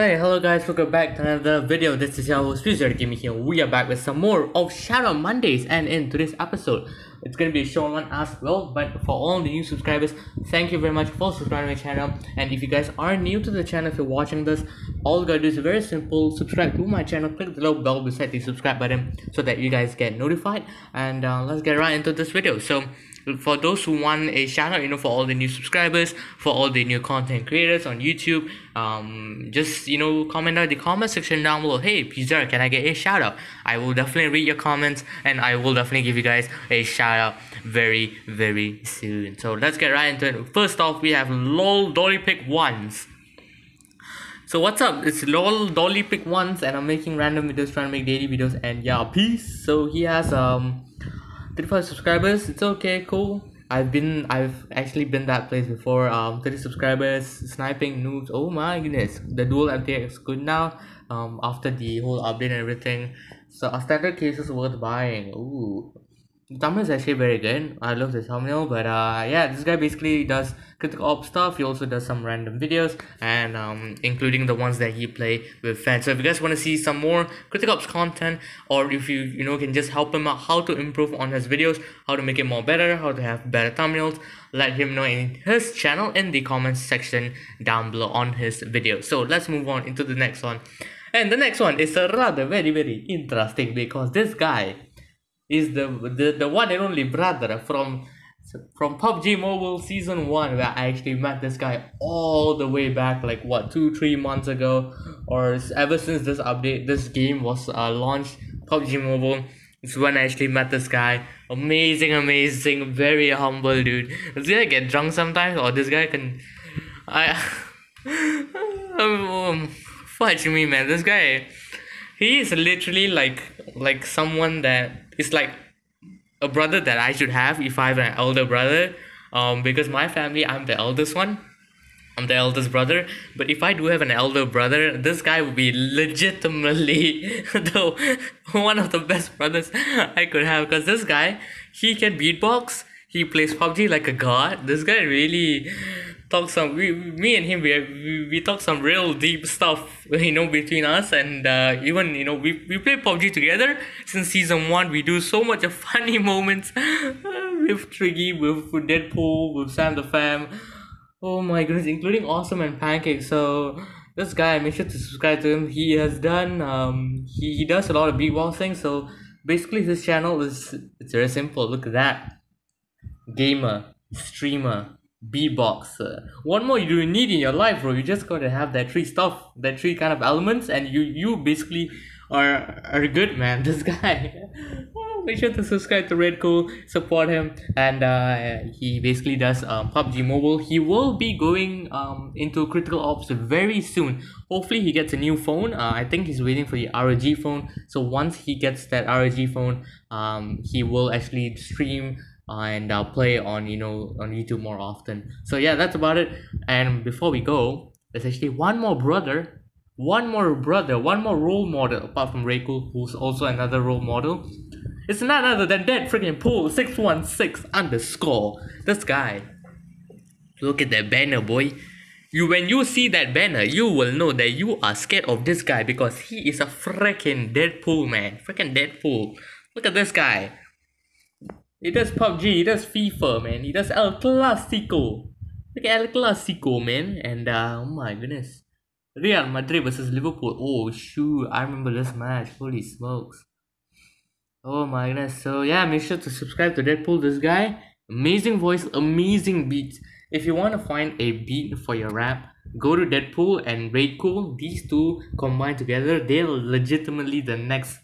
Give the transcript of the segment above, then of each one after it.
Alright, hello guys, welcome back to another video. This is your host, Gaming here. We are back with some more of Shoutout Mondays and in today's episode, it's gonna be a short one as well, but for all the new subscribers, thank you very much for subscribing to my channel. And if you guys are new to the channel, if you're watching this, all you gotta do is very simple, subscribe to my channel, click the little bell beside the subscribe button so that you guys get notified. And uh, let's get right into this video. So for those who want a shout out you know for all the new subscribers for all the new content creators on youtube um just you know comment down the comment section down below hey pizza can i get a shout out i will definitely read your comments and i will definitely give you guys a shout out very very soon so let's get right into it first off we have lol dolly pick ones so what's up? It's lol dolly pick ones and I'm making random videos trying to make daily videos and yeah peace. So he has um 35 subscribers it's okay cool. I've been i've actually been that place before um 30 subscribers sniping noobs oh my goodness. The dual mtx good now um after the whole update and everything. So a standard case is worth buying ooh thumbnail is actually very good. I love the thumbnail but uh yeah this guy basically does critical ops stuff. He also does some random videos and um including the ones that he play with fans. So if you guys want to see some more critical ops content or if you you know can just help him out how to improve on his videos how to make it more better how to have better thumbnails let him know in his channel in the comments section down below on his video. So let's move on into the next one. And the next one is rather very very interesting because this guy is the, the the one and only brother from from PUBG Mobile Season 1 where I actually met this guy all the way back like what 2-3 months ago or ever since this update this game was uh, launched PUBG Mobile it's when I actually met this guy. Amazing amazing very humble dude. This guy get drunk sometimes or this guy can I um, fudge me man. This guy he is literally like like someone that is like a brother that I should have if I have an elder brother. Um because my family I'm the eldest one. I'm the eldest brother. But if I do have an elder brother this guy would be legitimately the one of the best brothers I could have. Because this guy he can beatbox he plays PUBG like a god. This guy really talk some we me and him we, we talk some real deep stuff you know between us and uh, even you know we, we play PUBG together. Since season one we do so much of funny moments with Triggy with, with Deadpool with Sam the Fam. Oh my goodness including Awesome and Pancake. So this guy make sure to subscribe to him. He has done um he, he does a lot of beatboxing so basically his channel is it's very simple. Look at that gamer streamer beatboxer. What more do you need in your life bro. You just gotta have that three stuff that three kind of elements and you you basically are are good man. This guy. Make sure to subscribe to RaidKool support him and uh he basically does um pubg mobile. He will be going um into critical ops very soon. Hopefully he gets a new phone. Uh, i think he's waiting for the rog phone. So once he gets that rog phone um he will actually stream and I'll play on you know on YouTube more often. So yeah, that's about it. And before we go, there's actually one more brother, one more brother, one more role model apart from Reiko, who's also another role model. It's none other than that freaking pool six one six underscore. This guy. Look at that banner, boy. You when you see that banner, you will know that you are scared of this guy because he is a freaking Deadpool, man. Freaking Deadpool. Look at this guy. He does PUBG, he does FIFA, man. He does El Clasico. Look at El Clasico, man. And uh, oh my goodness. Real Madrid versus Liverpool. Oh shoot, I remember this match. Holy smokes. Oh my goodness. So yeah, make sure to subscribe to Deadpool. This guy, amazing voice, amazing beats. If you want to find a beat for your rap, go to Deadpool and RaidKool. These two combined together, they're legitimately the next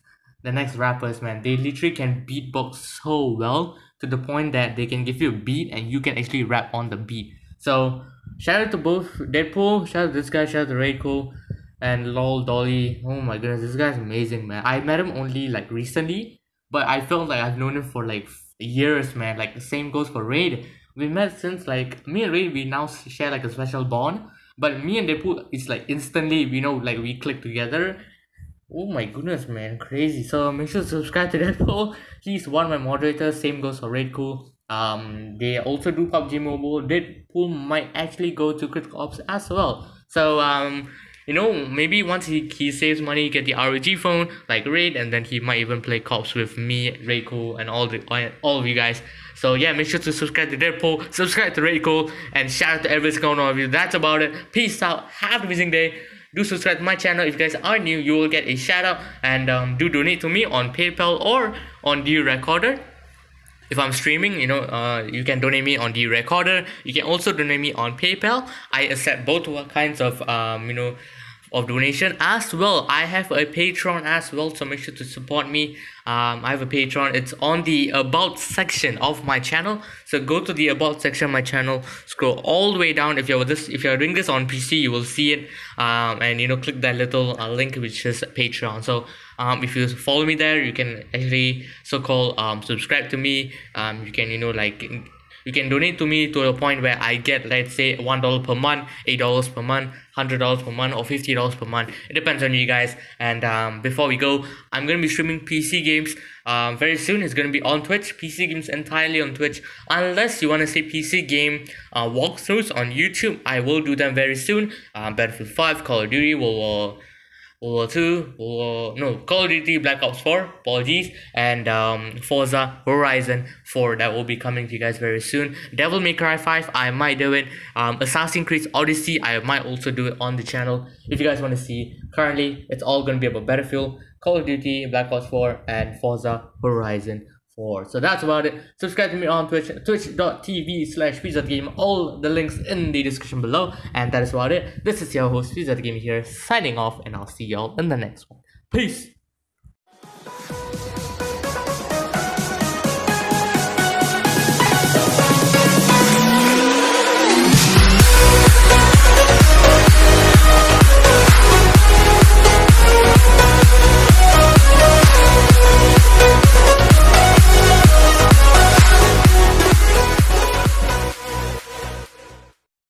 the next rappers man. They literally can beatbox so well to the point that they can give you a beat and you can actually rap on the beat. So shout out to both deadpool shout out to this guy shout out to Rayco and lol dolly. Oh my goodness this guy's amazing man. I met him only like recently but i felt like i've known him for like years man. Like the same goes for raid. We met since like me and raid we now share like a special bond but me and deadpool it's like instantly you know like we click together Oh my goodness, man, crazy. So make sure to subscribe to that Deadpool. He's one of my moderators. Same goes for RaidKool. Um, they also do PUBG Mobile. Deadpool might actually go to Critical Ops as well. So um, you know, maybe once he, he saves money, get the ROG phone like Raid, and then he might even play cops with me, Rayco, and all the all of you guys. So yeah, make sure to subscribe to Deadpool, subscribe to Rayco, and shout out to every single one of you. That's about it. Peace out. Have a amazing day. Do subscribe to my channel. If you guys are new, you will get a shout out, and um, do donate to me on PayPal or on the recorder if I'm streaming, you know, uh, you can donate me on the recorder. You can also donate me on PayPal. I accept both kinds of um, you know, of donation as well. I have a patreon as well so make sure to support me. Um, i have a patreon. It's on the about section of my channel. So go to the about section of my channel. Scroll all the way down. If you're this if you're doing this on pc you will see it. Um, and you know click that little uh, link which is patreon. So um, if you follow me there you can actually so called um, subscribe to me. Um, you can you know like you can donate to me to a point where I get let's say one dollar per month, eight dollars per month, hundred dollars per month, or fifty dollars per month. It depends on you guys. And um, before we go, I'm gonna be streaming PC games um, very soon. It's gonna be on Twitch. PC games entirely on Twitch. Unless you wanna see PC game uh, walkthroughs on YouTube, I will do them very soon. Um, Battlefield Five, Call of Duty, will. World War Two, War no Call of Duty Black Ops Four, apologies, and um, Forza Horizon Four that will be coming to you guys very soon. Devil May Cry Five, I might do it. Um, Assassin's Creed Odyssey, I might also do it on the channel if you guys want to see. Currently, it's all gonna be about Battlefield, Call of Duty, Black Ops Four, and Forza Horizon Four. So that's about it. Subscribe to me on Twitch, twitch.tv slash game. All the links in the description below. And that is about it. This is your host, Pizza Game here, signing off, and I'll see y'all in the next one. Peace!